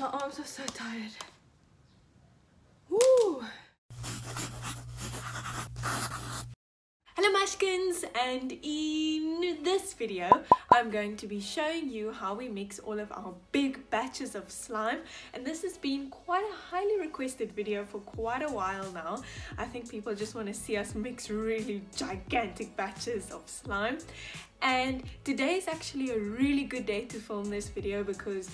my arms are so tired. Woo! Hello Mushkins and in this video I'm going to be showing you how we mix all of our big batches of slime and this has been quite a highly requested video for quite a while now. I think people just want to see us mix really gigantic batches of slime and today is actually a really good day to film this video because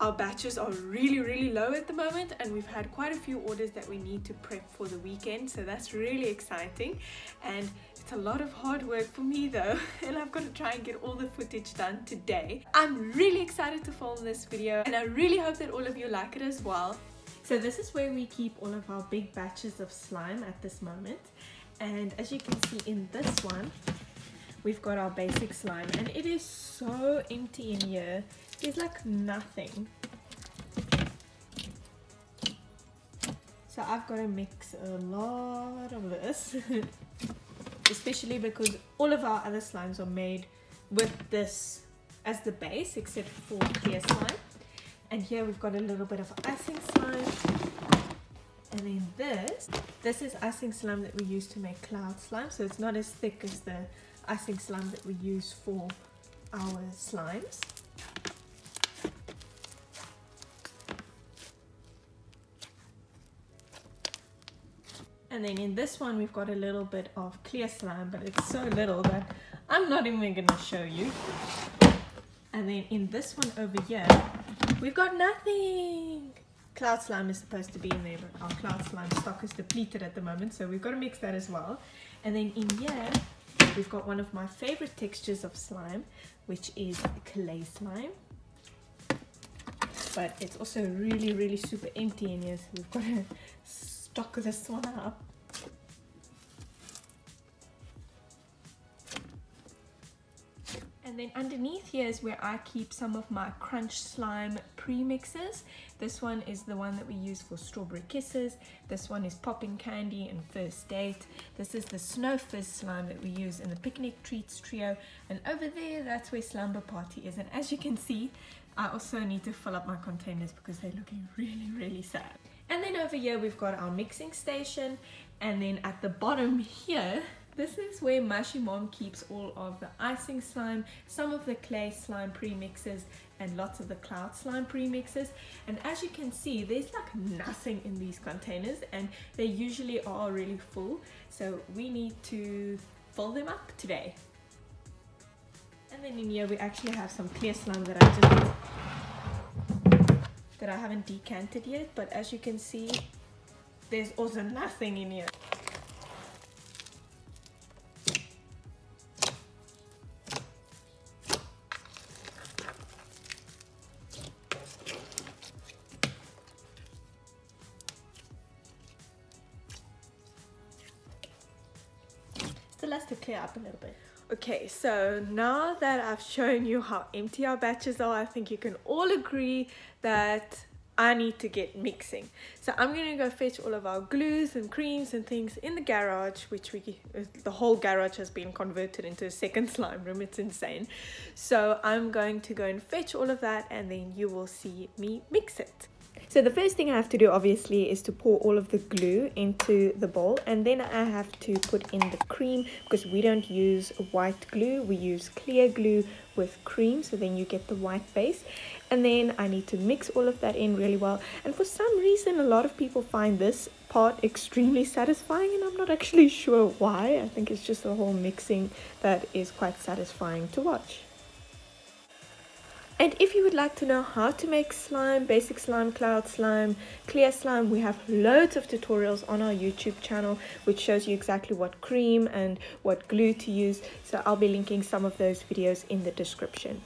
our batches are really really low at the moment and we've had quite a few orders that we need to prep for the weekend so that's really exciting and it's a lot of hard work for me though and I've got to try and get all the footage done today. I'm really excited to film this video and I really hope that all of you like it as well. So this is where we keep all of our big batches of slime at this moment and as you can see in this one we've got our basic slime and it is so empty in here there's like nothing. So I've got to mix a lot of this. Especially because all of our other slimes are made with this as the base except for clear slime. And here we've got a little bit of icing slime. And then this this is icing slime that we use to make cloud slime. So it's not as thick as the icing slime that we use for our slimes And then in this one, we've got a little bit of clear slime, but it's so little that I'm not even gonna show you. And then in this one over here, we've got nothing. Cloud slime is supposed to be in there, but our cloud slime stock is depleted at the moment, so we've got to mix that as well. And then in here, we've got one of my favorite textures of slime, which is clay slime. But it's also really, really super empty in here, so we've got to stock this one up. And then underneath here is where I keep some of my crunch slime premixes. This one is the one that we use for strawberry kisses. This one is popping candy and first date. This is the snow fizz slime that we use in the picnic treats trio. And over there, that's where slumber party is. And as you can see, I also need to fill up my containers because they're looking really, really sad. And then over here we've got our mixing station. And then at the bottom here this is where Mushy Mom keeps all of the icing slime, some of the clay slime premixes and lots of the cloud slime premixes. And as you can see there's like nothing in these containers and they usually are really full. So we need to fill them up today. And then in here we actually have some clear slime that I just that I haven't decanted yet but as you can see there's also nothing in here. Still has to clear up a little bit Okay, so now that I've shown you how empty our batches are, I think you can all agree that I need to get mixing. So I'm to go fetch all of our glues and creams and things in the garage, which we the whole garage has been converted into a second slime room. It's insane. So I'm going to go and fetch all of that and then you will see me mix it. So the first thing I have to do obviously is to pour all of the glue into the bowl and then I have to put in the cream because we don't use white glue, we use clear glue with cream so then you get the white base. And then I need to mix all of that in really well. And for some reason a lot of people find this part extremely satisfying and I'm not actually sure why. I think it's just the whole mixing that is quite satisfying to watch and if you would like to know how to make slime, basic slime, cloud slime, clear slime, we have loads of tutorials on our YouTube channel which shows you exactly what cream and what glue to use. So I'll be linking some of those videos in the description.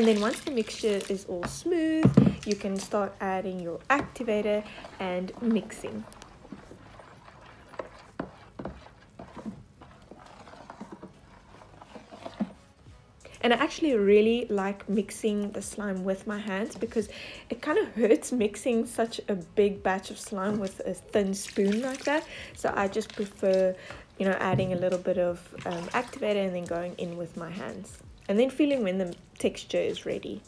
And then once the mixture is all smooth, you can start adding your activator and mixing. and I actually really like mixing the slime with my hands because it kind of hurts mixing such a big batch of slime with a thin spoon like that so I just prefer you know adding a little bit of um, activator and then going in with my hands and then feeling when the texture is ready.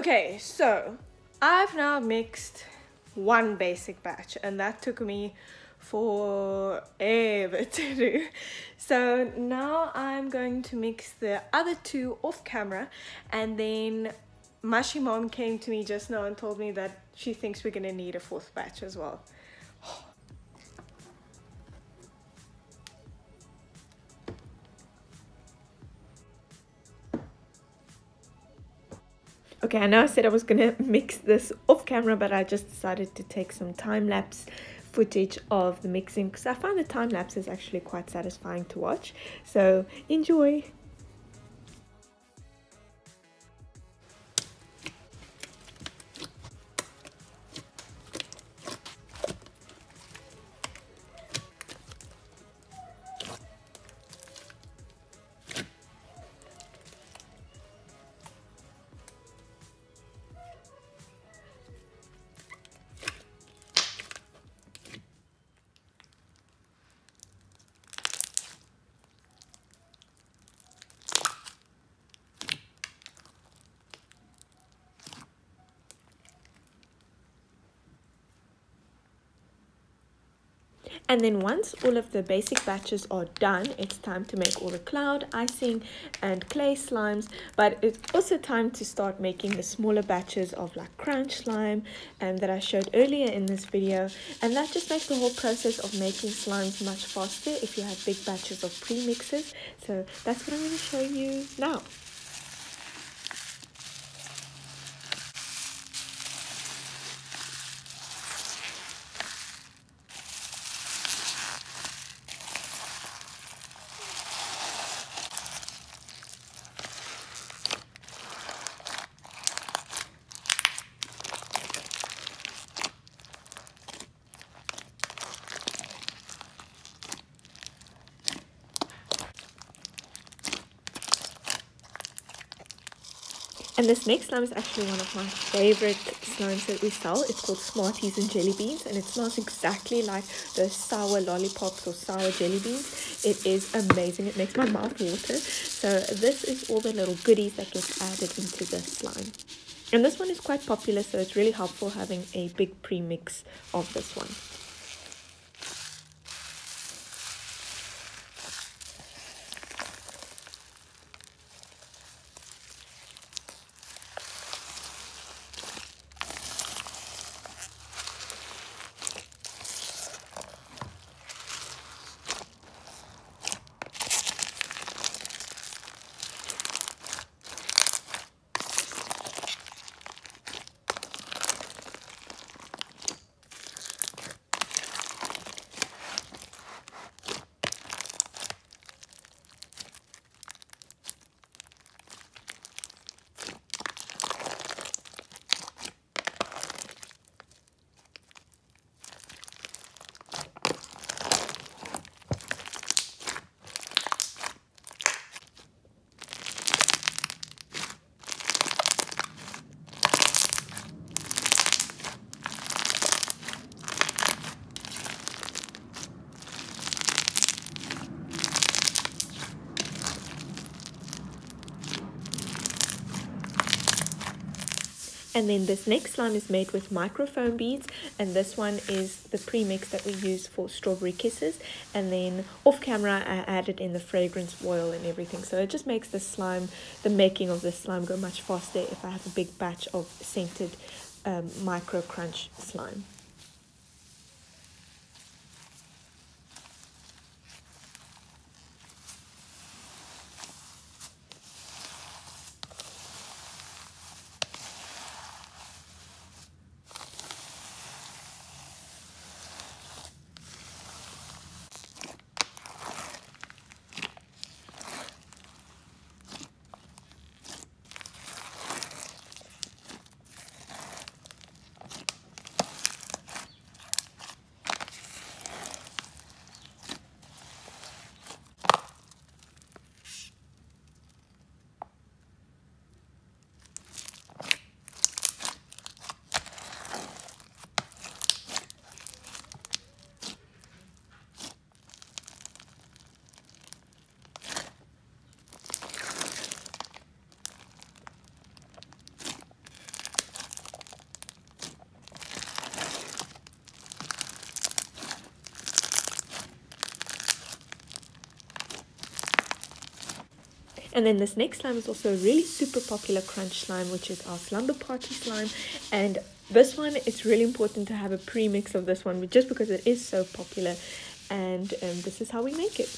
Okay, so I've now mixed one basic batch and that took me forever to do. So now I'm going to mix the other two off camera and then Mushy Mom came to me just now and told me that she thinks we're gonna need a fourth batch as well. Okay, I know I said I was gonna mix this off camera, but I just decided to take some time-lapse footage of the mixing because I find the time-lapse is actually quite satisfying to watch. So enjoy! And then once all of the basic batches are done, it's time to make all the cloud, icing, and clay slimes. But it's also time to start making the smaller batches of like crunch slime um, that I showed earlier in this video. And that just makes the whole process of making slimes much faster if you have big batches of pre-mixes. So that's what I'm going to show you now. This next slime is actually one of my favorite slimes that we sell. It's called Smarties and Jelly Beans and it smells exactly like the sour lollipops or sour jelly beans. It is amazing. It makes my mouth water. So this is all the little goodies that get added into the slime. And this one is quite popular so it's really helpful having a big premix of this one. And then this next slime is made with microfoam beads. And this one is the premix that we use for strawberry kisses. And then off camera I added in the fragrance oil and everything. So it just makes the slime, the making of the slime go much faster if I have a big batch of scented um, micro crunch slime. And then this next slime is also a really super popular crunch slime, which is our slumber party slime. And this one, it's really important to have a premix of this one, just because it is so popular. And um, this is how we make it.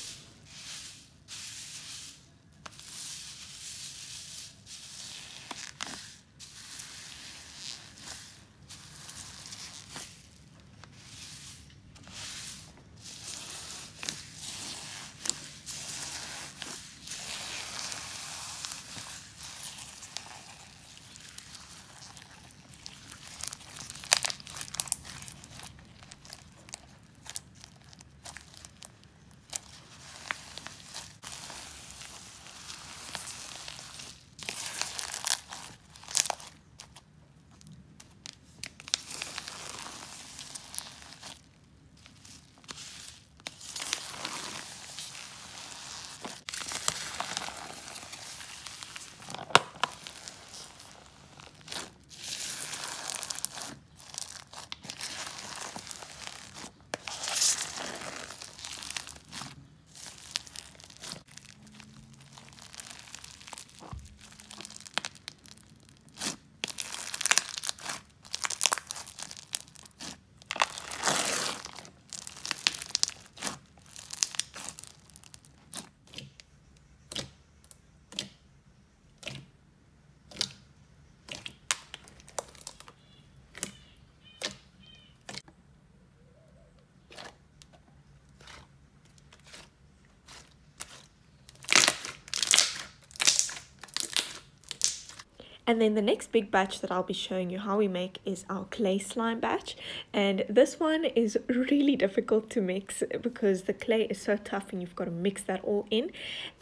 And then the next big batch that I'll be showing you how we make is our clay slime batch. And this one is really difficult to mix because the clay is so tough and you've got to mix that all in.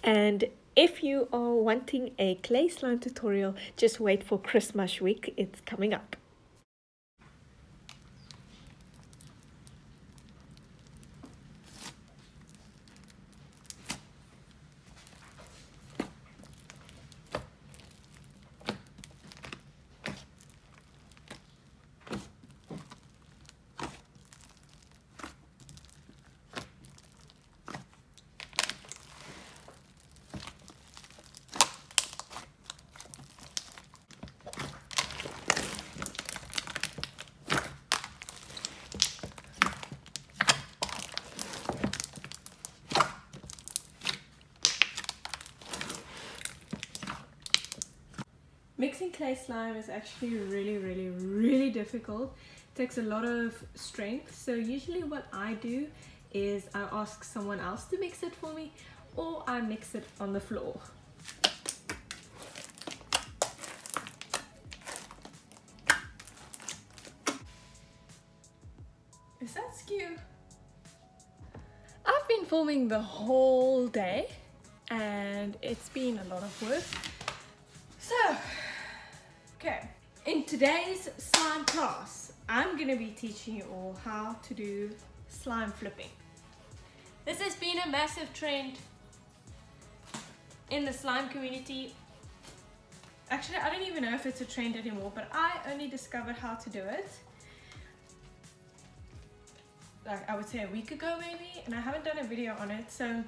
And if you are wanting a clay slime tutorial, just wait for Christmas week. It's coming up. Mixing clay slime is actually really, really, really difficult. It takes a lot of strength. So usually what I do is I ask someone else to mix it for me or I mix it on the floor. Is that skew? I've been filming the whole day and it's been a lot of work. Today's slime class, I'm gonna be teaching you all how to do slime flipping. This has been a massive trend in the slime community. actually I don't even know if it's a trend anymore but I only discovered how to do it like I would say a week ago maybe and I haven't done a video on it so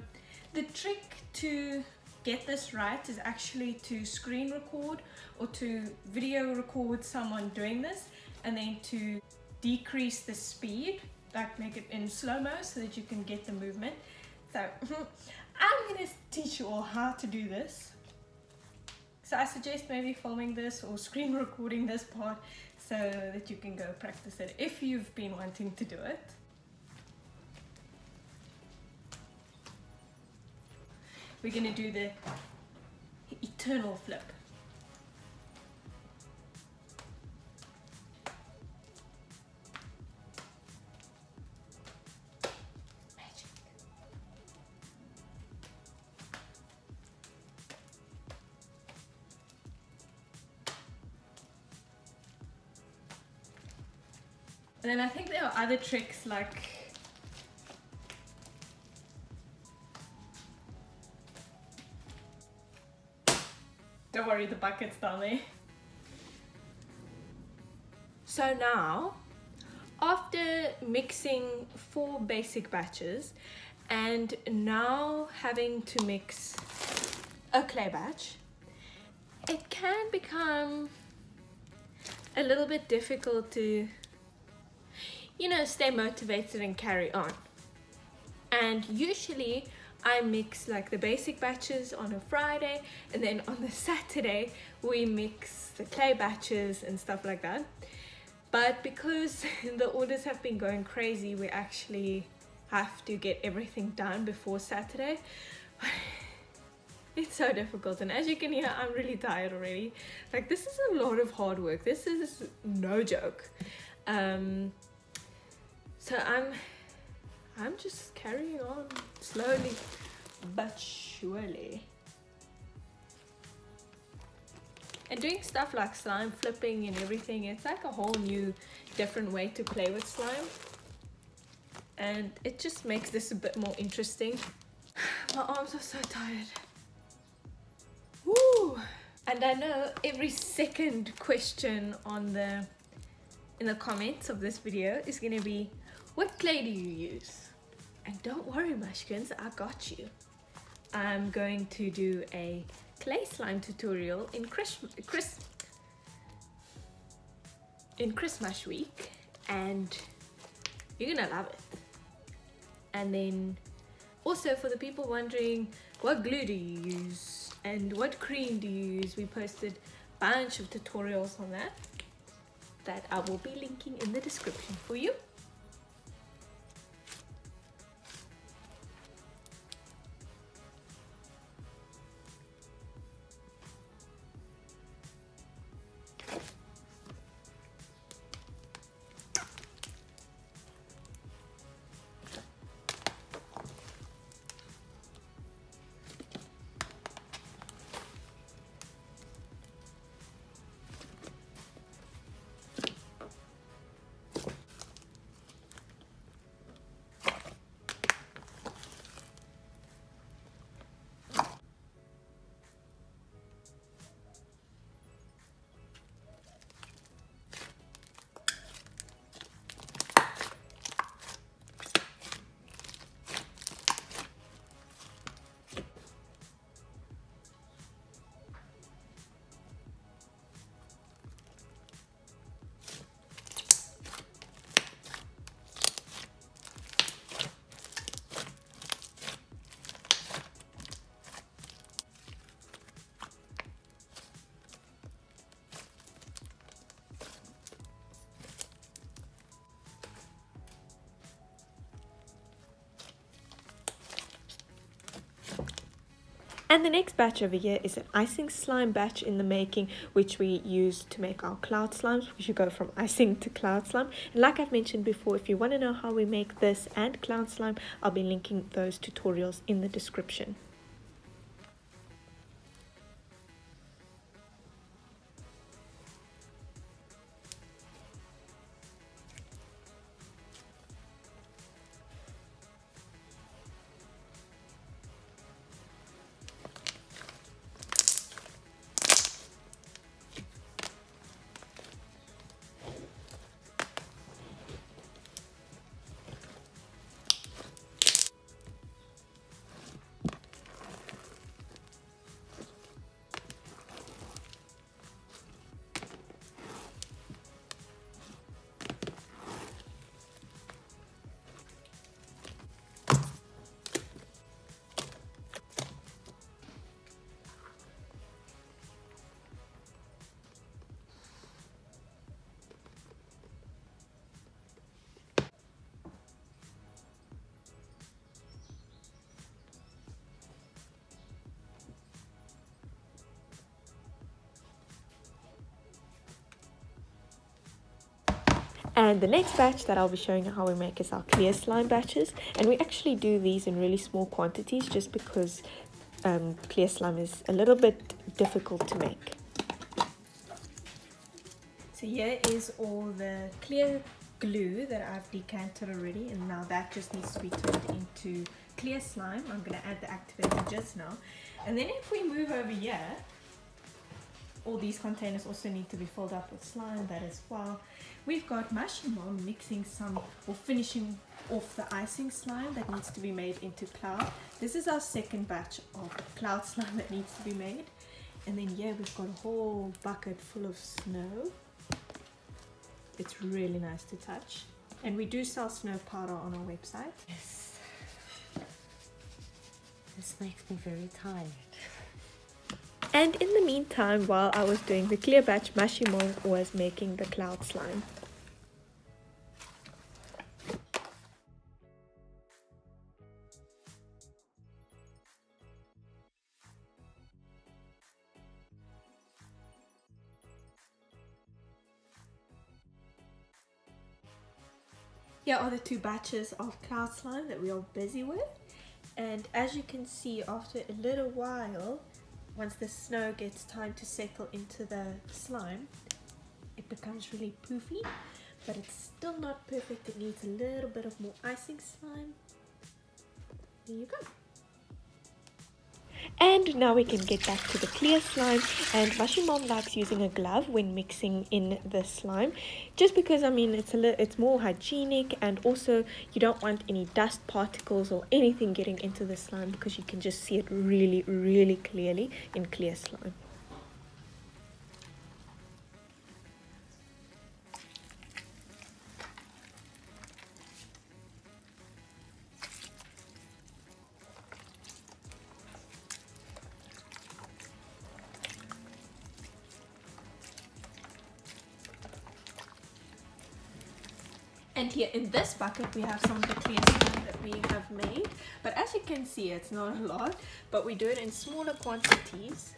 the trick to get this right is actually to screen record or to video record someone doing this and then to decrease the speed like make it in slow-mo so that you can get the movement. So I'm gonna teach you all how to do this. So I suggest maybe filming this or screen recording this part so that you can go practice it if you've been wanting to do it we're going to do the eternal flip. And then I think there are other tricks like Don't worry, the bucket's down there. So now, after mixing four basic batches and now having to mix a clay batch, it can become a little bit difficult to, you know, stay motivated and carry on. And usually I mix like the basic batches on a Friday and then on the Saturday we mix the clay batches and stuff like that. But because the orders have been going crazy, we actually have to get everything done before Saturday. It's so difficult and as you can hear, I'm really tired already. Like this is a lot of hard work. This is no joke. Um, so I'm I'm just carrying on slowly but surely. And doing stuff like slime flipping and everything, it's like a whole new different way to play with slime. And it just makes this a bit more interesting. My arms are so tired. Woo! And I know every second question on the in the comments of this video is gonna be what clay do you use? And don't worry, mushkins, I got you. I'm going to do a clay slime tutorial in Chris, Chris in Christmas week and you're gonna love it. And then also for the people wondering what glue do you use and what cream do you use, we posted a bunch of tutorials on that that I will be linking in the description for you. And the next batch over here is an icing slime batch in the making, which we use to make our cloud slimes. We should go from icing to cloud slime. And like I've mentioned before, if you want to know how we make this and cloud slime, I'll be linking those tutorials in the description. And the next batch that I'll be showing you how we make is our clear slime batches. And we actually do these in really small quantities just because um, clear slime is a little bit difficult to make. So here is all the clear glue that I've decanted already and now that just needs to be turned into clear slime. I'm going to add the activator just now. And then if we move over here, all these containers also need to be filled up with slime, that as well. We've got Mushy Mom mixing some or finishing off the icing slime that needs to be made into cloud. This is our second batch of cloud slime that needs to be made. And then yeah we've got a whole bucket full of snow. It's really nice to touch. And we do sell snow powder on our website. Yes. This makes me very tired. And in the meantime, while I was doing the clear batch, Mushy Mom was making the cloud slime. Here are the two batches of cloud slime that we are busy with. And as you can see, after a little while, once the snow gets time to settle into the slime, it becomes really poofy, but it's still not perfect. It needs a little bit of more icing slime. There you go. And now we can get back to the clear slime. And Mushy Mom likes using a glove when mixing in the slime, just because I mean it's a little, it's more hygienic, and also you don't want any dust particles or anything getting into the slime because you can just see it really, really clearly in clear slime. Here in this bucket we have some of the clear slime that we have made. But as you can see it's not a lot, but we do it in smaller quantities.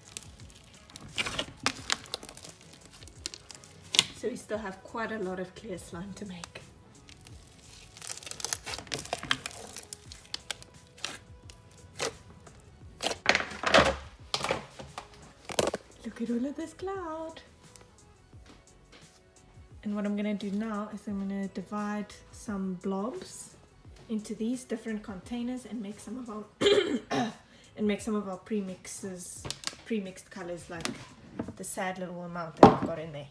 So we still have quite a lot of clear slime to make. Look at all of this cloud. And what I'm going to do now is I'm going to divide some blobs into these different containers and make some of our and make some of our premixes premixed colors like the sad little amount that I've got in there.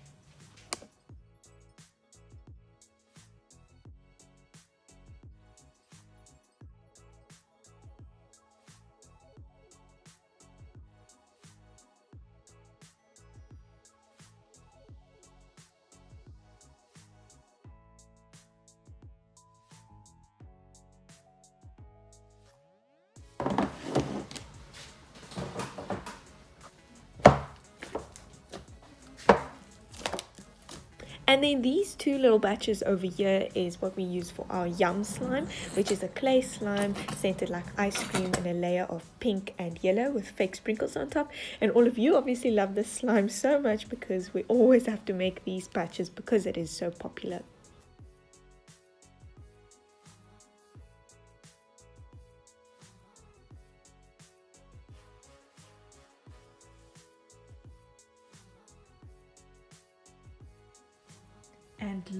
Then these two little batches over here is what we use for our yum slime, which is a clay slime scented like ice cream in a layer of pink and yellow with fake sprinkles on top. And all of you obviously love this slime so much because we always have to make these batches because it is so popular.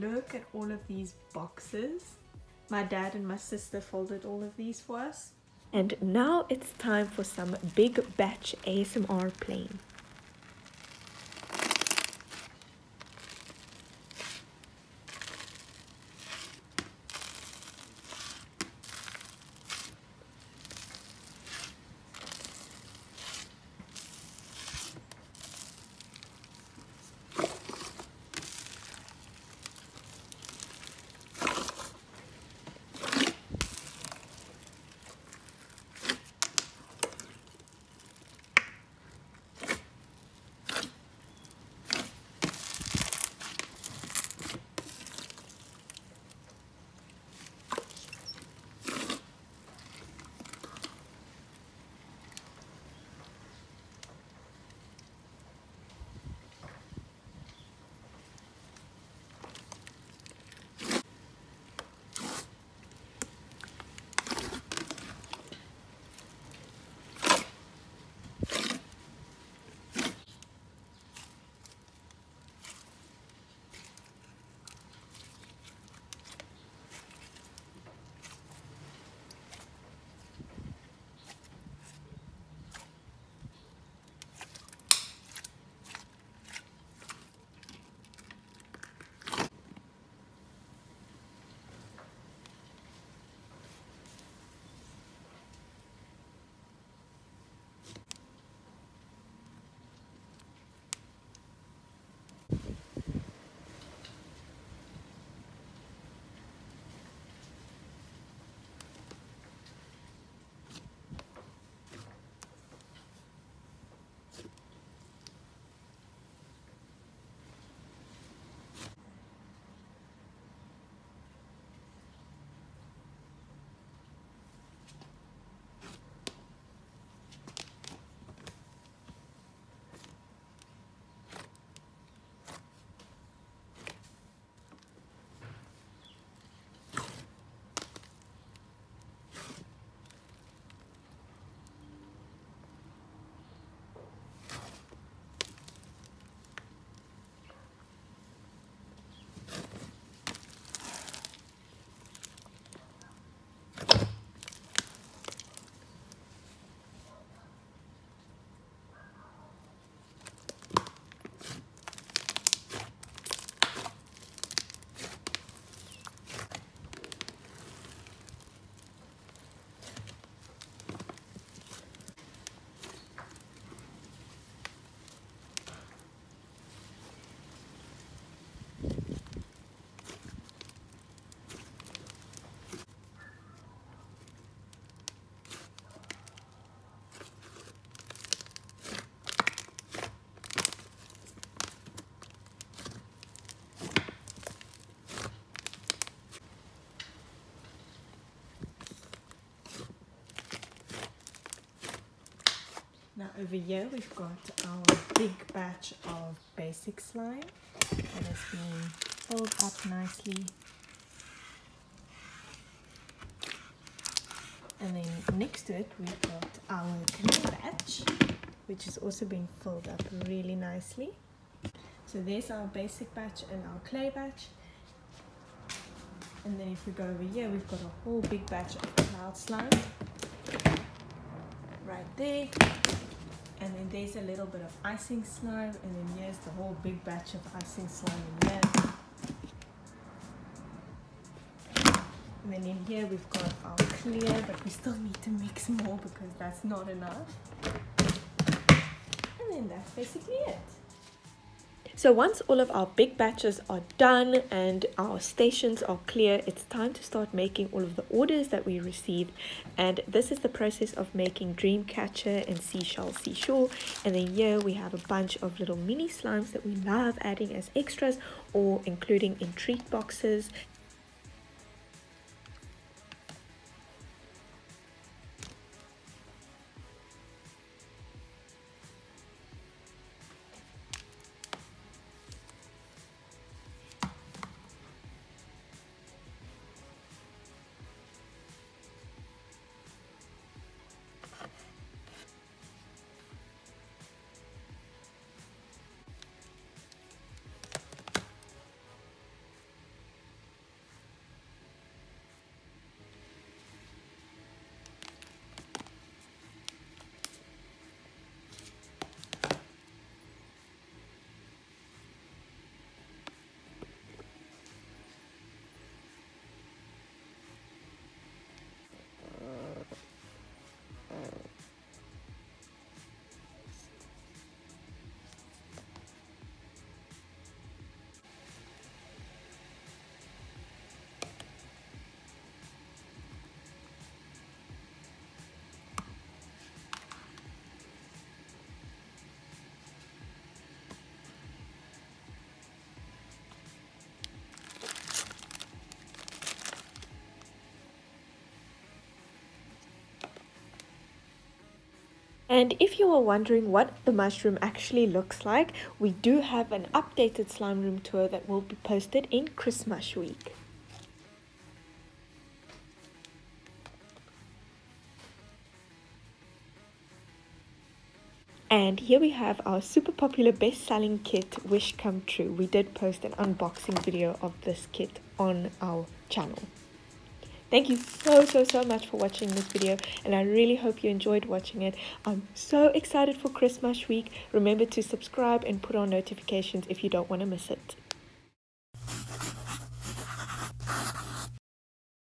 Look at all of these boxes. My dad and my sister folded all of these for us. And now it's time for some big batch ASMR playing. Over here we've got our big batch of basic slime that has been filled up nicely. And then next to it we've got our clay batch which has also been filled up really nicely. So there's our basic batch and our clay batch. And then if we go over here, we've got a whole big batch of cloud slime right there. And then there's a little bit of icing slime, and then here's the whole big batch of icing slime in here. And then in here we've got our clear, but we still need to mix more because that's not enough. And then that's basically it. So once all of our big batches are done and our stations are clear, it's time to start making all of the orders that we received. And this is the process of making Dreamcatcher and Seashell Seashore. And then here we have a bunch of little mini slimes that we love adding as extras or including in treat boxes And if you are wondering what the mushroom actually looks like, we do have an updated slime room tour that will be posted in Chrismush week. And here we have our super popular best-selling kit, Wish Come True. We did post an unboxing video of this kit on our channel. Thank you so, so, so much for watching this video and I really hope you enjoyed watching it. I'm so excited for Chrismush week. Remember to subscribe and put on notifications if you don't want to miss it.